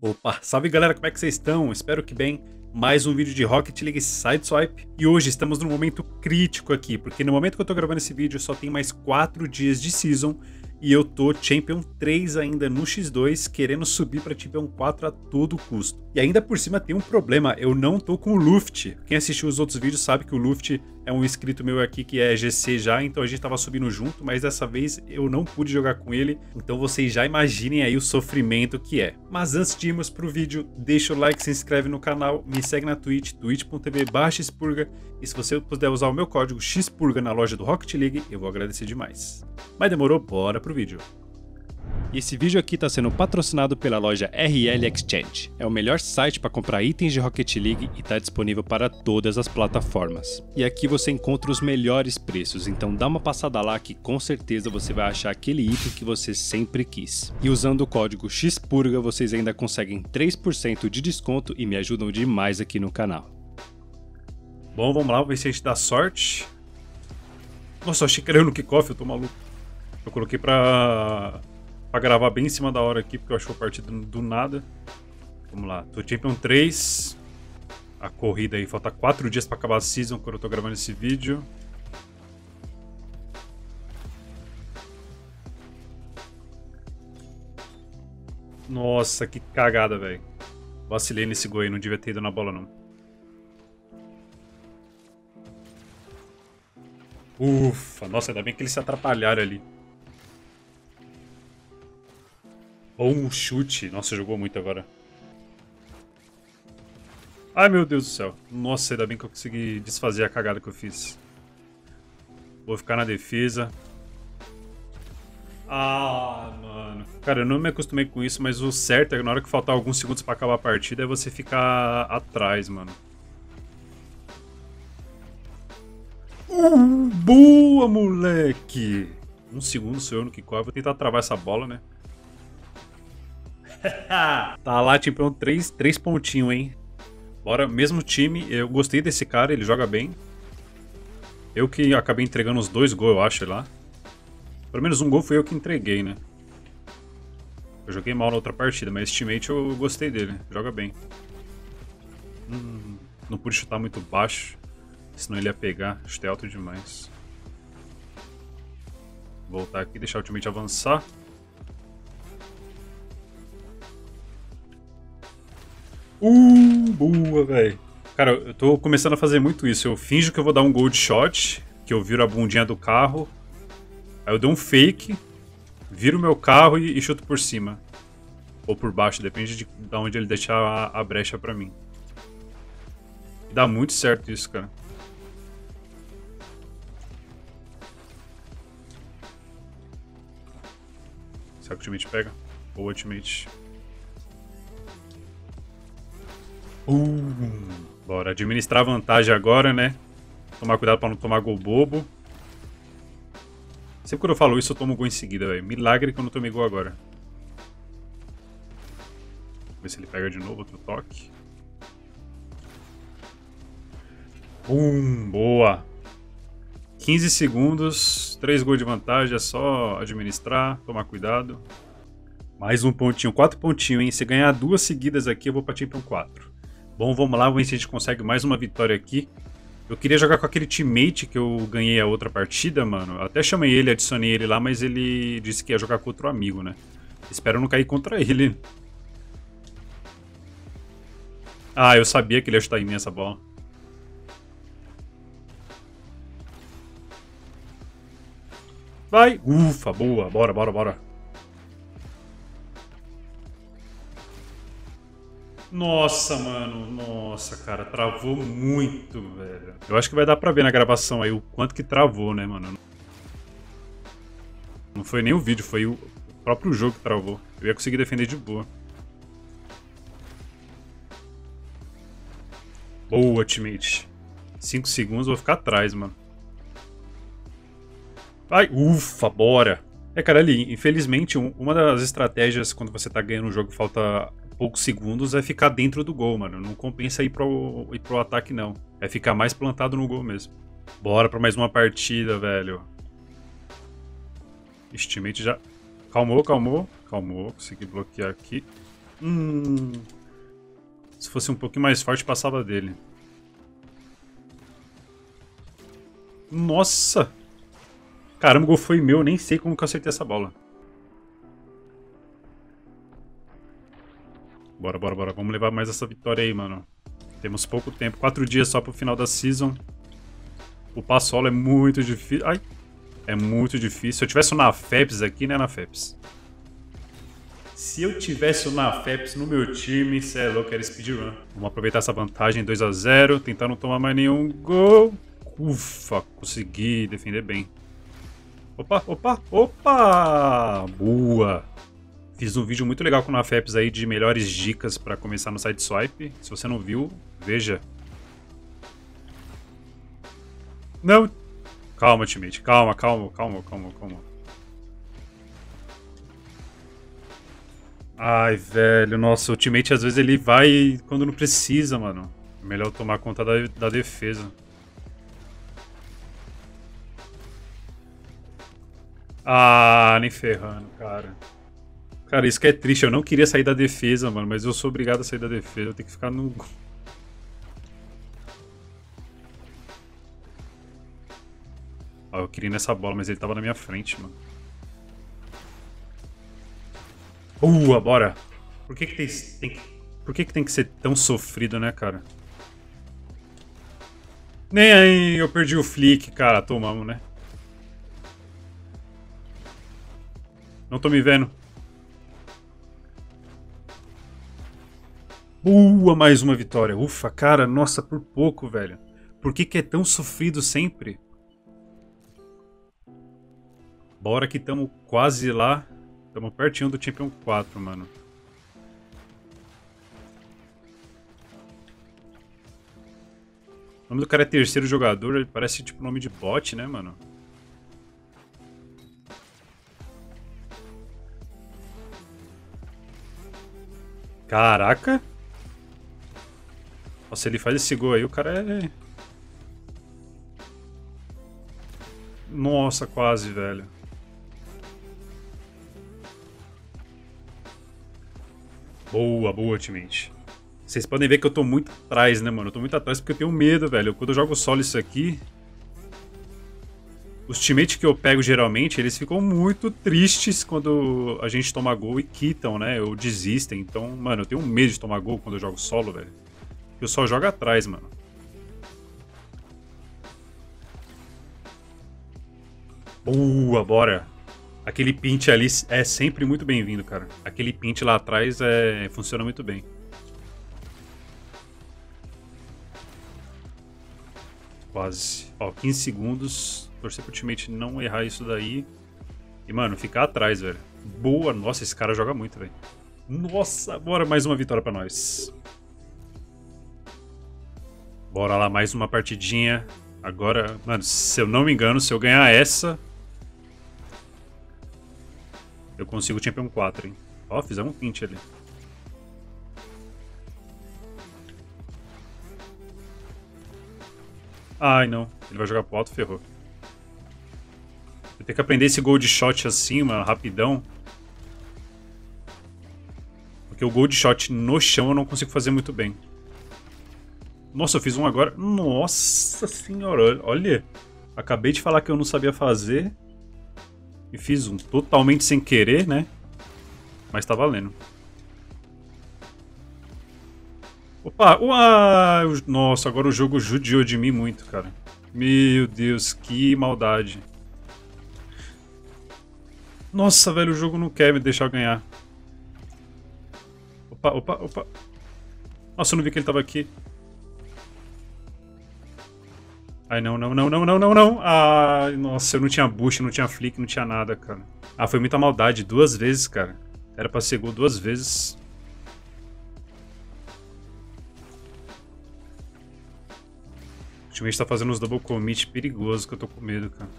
Opa, salve galera, como é que vocês estão? Espero que bem. Mais um vídeo de Rocket League Sideswipe. E hoje estamos num momento crítico aqui, porque no momento que eu tô gravando esse vídeo só tem mais 4 dias de Season e eu tô Champion 3 ainda no X2, querendo subir para Champion 4 a todo custo. E ainda por cima tem um problema, eu não tô com o Luft. Quem assistiu os outros vídeos sabe que o Luft é um inscrito meu aqui que é GC já, então a gente tava subindo junto, mas dessa vez eu não pude jogar com ele, então vocês já imaginem aí o sofrimento que é. Mas antes de irmos pro vídeo, deixa o like, se inscreve no canal, me segue na Twitch, twitch.tv xpurga, e se você puder usar o meu código xpurga na loja do Rocket League, eu vou agradecer demais. Mas demorou, bora pro vídeo. E esse vídeo aqui está sendo patrocinado pela loja RL Exchange. É o melhor site para comprar itens de Rocket League e está disponível para todas as plataformas. E aqui você encontra os melhores preços, então dá uma passada lá que com certeza você vai achar aquele item que você sempre quis. E usando o código XPURGA vocês ainda conseguem 3% de desconto e me ajudam demais aqui no canal. Bom, vamos lá, vamos ver se a gente dá sorte. Nossa, achei que era eu no kickoff, eu tô maluco. Eu coloquei pra pra gravar bem em cima da hora aqui, porque eu achei a partida do nada. Vamos lá, tô Champion 3. A corrida aí, falta 4 dias pra acabar a season quando eu tô gravando esse vídeo. Nossa, que cagada, velho. Vacilei nesse gol aí, não devia ter ido na bola, não. Ufa, nossa, ainda bem que eles se atrapalharam ali. Bom chute. Nossa, jogou muito agora. Ai, meu Deus do céu. Nossa, ainda bem que eu consegui desfazer a cagada que eu fiz. Vou ficar na defesa. Ah, mano. Cara, eu não me acostumei com isso, mas o certo é que na hora que faltar alguns segundos pra acabar a partida é você ficar atrás, mano. Uh, boa, moleque! Um segundo eu no que corre. Vou tentar travar essa bola, né? tá lá, tipo, três, três pontinhos, hein? Bora, mesmo time, eu gostei desse cara, ele joga bem. Eu que acabei entregando os dois gols, eu acho, lá. Pelo menos um gol foi eu que entreguei, né? Eu joguei mal na outra partida, mas esse teammate eu gostei dele, joga bem. Hum, não pude chutar muito baixo, senão ele ia pegar, chutei alto demais. Voltar aqui, deixar o teammate avançar. Uh, boa, velho. Cara, eu tô começando a fazer muito isso. Eu finjo que eu vou dar um gold shot, que eu viro a bundinha do carro. Aí eu dou um fake, viro meu carro e, e, chuto por cima. Ou por baixo, depende de, de onde ele deixar a, a brecha pra mim. Dá muito certo isso, cara. Será que o ultimate pega? Ou ultimate Uh, bora administrar vantagem agora, né? Tomar cuidado pra não tomar gol bobo. Sempre quando eu falo isso, eu tomo gol em seguida, velho. Milagre que eu não tomei gol agora. Vamos ver se ele pega de novo outro toque. Boa. 15 segundos, 3 gols de vantagem, é só administrar, tomar cuidado. Mais um pontinho, 4 pontinhos, hein? Se ganhar duas seguidas aqui, eu vou pra Champion 4. Bom, vamos lá, vamos ver se a gente consegue mais uma vitória aqui. Eu queria jogar com aquele teammate que eu ganhei a outra partida, mano. Até chamei ele, adicionei ele lá, mas ele disse que ia jogar com outro amigo, né? Espero não cair contra ele. Ah, eu sabia que ele ia chutar em mim essa bola. Vai! Ufa, boa. Bora, bora, bora. Nossa, mano, nossa, cara, travou muito, velho. Eu acho que vai dar pra ver na gravação aí o quanto que travou, né, mano? Não foi nem o vídeo, foi o próprio jogo que travou. Eu ia conseguir defender de boa. Boa, teammate. 5 segundos, vou ficar atrás, mano. Vai, ufa, bora. É, cara, ali, infelizmente, uma das estratégias quando você tá ganhando um jogo falta poucos segundos é ficar dentro do gol, mano. Não compensa ir pro, ir pro ataque, não. É ficar mais plantado no gol mesmo. Bora pra mais uma partida, velho. Estimate já... Calmou, calmou. Calmou, consegui bloquear aqui. Hum. Se fosse um pouquinho mais forte, passava dele. Nossa! Caramba, o gol foi meu, nem sei como que eu acertei essa bola. Bora, bora, bora. Vamos levar mais essa vitória aí, mano. Temos pouco tempo. Quatro dias só pro final da season. O solo é muito difícil. Ai! É muito difícil. Se eu tivesse o Nafeps aqui, né, Nafeps? Se eu tivesse o Nafeps no meu time, cê é louco, era speedrun. Vamos aproveitar essa vantagem 2 a 0 tentar não tomar mais nenhum gol. Ufa, consegui defender bem. Opa, opa, opa! Boa! Fiz um vídeo muito legal com o Nafeps aí de melhores dicas para começar no side swipe. Se você não viu, veja. Não! Calma, teammate. Calma, calma, calma, calma, calma. Ai, velho. Nossa, o teammate às vezes ele vai quando não precisa, mano. Melhor tomar conta da, da defesa. Ah, nem ferrando, cara. Cara, isso que é triste. Eu não queria sair da defesa, mano, mas eu sou obrigado a sair da defesa. Eu tenho que ficar no. Ó, eu queria ir nessa bola, mas ele tava na minha frente, mano. Boa, bora! Por que que tem, tem. Por que que tem que ser tão sofrido, né, cara? Nem aí eu perdi o flick, cara. Tomamos, né? Não tô me vendo. Boa, mais uma vitória. Ufa, cara, nossa, por pouco, velho. Por que, que é tão sofrido sempre? Bora que tamo quase lá. Tamo pertinho do Champion 4, mano. O nome do cara é terceiro jogador, ele parece tipo nome de bot, né, mano? Caraca! Nossa, ele faz esse gol aí, o cara é... Nossa, quase, velho. Boa, boa, ultimate. Vocês podem ver que eu tô muito atrás, né, mano? Eu tô muito atrás porque eu tenho medo, velho. Quando eu jogo solo isso aqui... Os teammates que eu pego geralmente, eles ficam muito tristes quando a gente toma gol e quitam, né? Ou desistem. Então, mano, eu tenho medo de tomar gol quando eu jogo solo, velho. Eu só jogo atrás, mano. Boa, bora. Aquele pint ali é sempre muito bem-vindo, cara. Aquele pint lá atrás é... funciona muito bem. Quase. Ó, 15 segundos. Torcer pro teammate não errar isso daí. E, mano, ficar atrás, velho. Boa. Nossa, esse cara joga muito, velho. Nossa, bora mais uma vitória pra nós. Bora lá, mais uma partidinha. Agora, mano, se eu não me engano, se eu ganhar essa... Eu consigo o Champion 4, hein? Ó, fizemos um pint ali. Ai, não. Ele vai jogar pro alto, ferrou. Eu tenho que aprender esse gol de shot assim, mano, rapidão. Porque o gol de shot no chão eu não consigo fazer muito bem. Nossa, eu fiz um agora. Nossa senhora, olha. Acabei de falar que eu não sabia fazer. E fiz um totalmente sem querer, né? Mas tá valendo. Opa, uai! Nossa, agora o jogo judiou de mim muito, cara. Meu Deus, que maldade. Nossa, velho, o jogo não quer me deixar ganhar. Opa, opa, opa. Nossa, eu não vi que ele tava aqui. Ai, não, não, não, não, não, não, não. Ai, nossa, eu não tinha boost, não tinha flick, não tinha nada, cara. Ah, foi muita maldade. Duas vezes, cara. Era pra ser gol duas vezes. O time tá fazendo uns double commit perigosos que eu tô com medo, cara.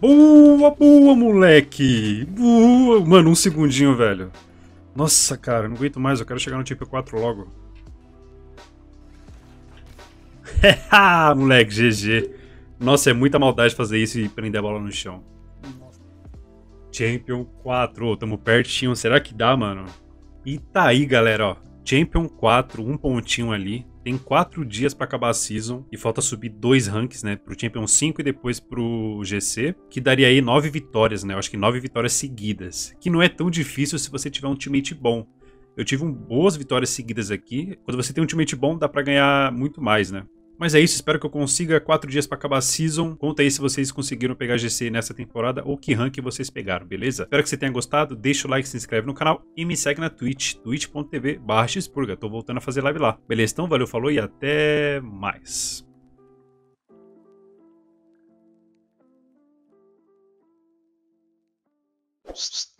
Boa, boa, moleque! Boa! Mano, um segundinho, velho. Nossa, cara, não aguento mais, eu quero chegar no tipo 4 logo. Moleque, GG. Nossa, é muita maldade fazer isso e prender a bola no chão. Champion 4, oh, tamo pertinho. Será que dá, mano? E tá aí, galera, ó. Champion 4, um pontinho ali. Tem quatro dias para acabar a season e falta subir dois ranks, né? Pro Champion 5 e depois pro GC, que daria aí nove vitórias, né? Eu acho que nove vitórias seguidas. Que não é tão difícil se você tiver um teammate bom. Eu tive um, boas vitórias seguidas aqui. Quando você tem um teammate bom, dá para ganhar muito mais, né? Mas é isso, espero que eu consiga quatro dias para acabar a season. Conta aí se vocês conseguiram pegar GC nessa temporada ou que rank vocês pegaram, beleza? Espero que você tenha gostado, deixa o like, se inscreve no canal e me segue na Twitch, twitch.tv xpurga. Tô voltando a fazer live lá. Beleza? Então valeu, falou e até mais. Psst.